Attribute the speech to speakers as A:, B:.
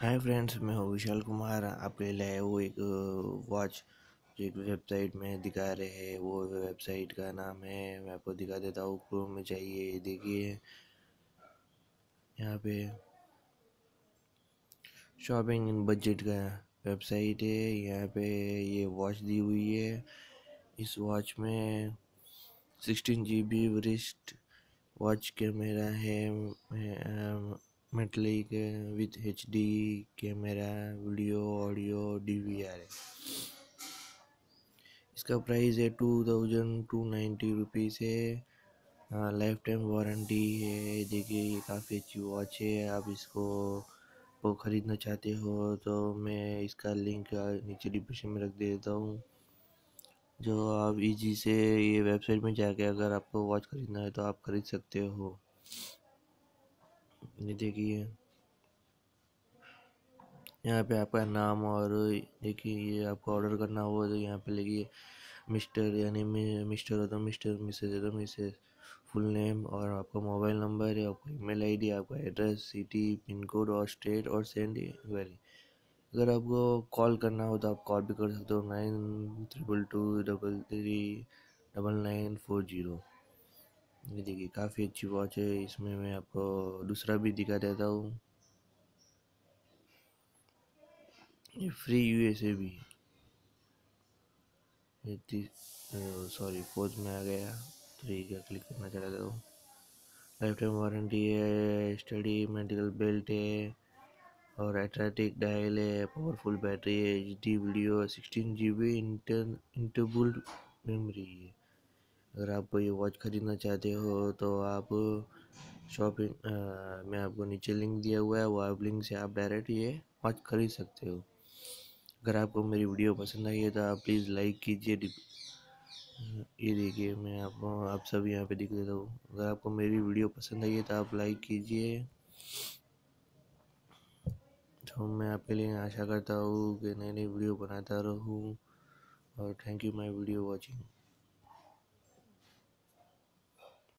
A: Hi friends, मैं हूँ विशाल कुमार। आपके लिए वो एक वॉच जो एक वेबसाइट में दिखा रहे हैं। वो वेबसाइट का नाम है, मैं आपको दिखा देता हूँ। क्रोम में चाहिए, देखिए। यहाँ पे शॉपिंग इन बजट का वेबसाइट है। यहाँ पे ये वॉच दी हुई है। इस वॉच में सिक्सटीन जी बी वरिष्ठ वॉच कैमरा है। Metallic with H D camera video audio D V R इसका प्राइस है two thousand two ninety rupees है। लाइफ टाइम वारंटी है। देखिए, ये काफ़ी अच्छी वॉच है। आप इसको को ख़रीदना चाहते हो तो मैं इसका लिंक नीचे डिस्क्रिप्शन में रख देता हूँ। जो आप इजी से ये वेबसाइट में जाके अगर आपको वॉच ख़रीदना है तो आप ख़रीद सकते हो। ये देखिए यहाँ पे आपका नाम और देखिए ये आपको ऑर्डर करना हो तो यहाँ पे लिखिए मिस्टर यानी मिस्टर हो तो मिस्टर मिसेज हो तो मिसेज फुल नेम और आपका मोबाइल नंबर है आपका ईमेल आईडी आपका एड्रेस सिटी पिन कोड और स्टेट और सेंड वेरी अगर आपको कॉल करना हो तो आप कॉल भी कर सकते हो nine triple two double three double nine four zero ये देखिए, काफ़ी अच्छी वॉच है। इसमें मैं आपको दूसरा भी दिखा देता हूँ। ये फ्री यूएसए भी ये सॉरी फोर्थ में आ गया। थ्री का क्लिक करना चाहता हूँ? लाइफ टाइम वारंटी है स्टडी मेडिकल बेल्ट है, और एट्रेटिक डायल है पावरफुल बैटरी है H D video sixteen G B inter इंटरबुल्ड memory है। अगर आप ये वॉच ख़रीदना चाहते हो तो आप शॉपिंग मैं आपको नीचे लिंक दिया हुआ है, वो आप लिंक से आप डायरेक्ट ये वॉच ख़रीद सकते हो। अगर आपको मेरी वीडियो पसंद आई है तो आप प्लीज़ लाइक कीजिए। ये देखिए, मैं आपको आप सब यहाँ पे दिख देता हूँ। अगर आपको मेरी वीडियो पसंद आई है तो आप लाइक कीजिए। तो मैं आपके लिए आशा करता हूँ कि नई नई वीडियो बनाता रहूँ और thank you my video watching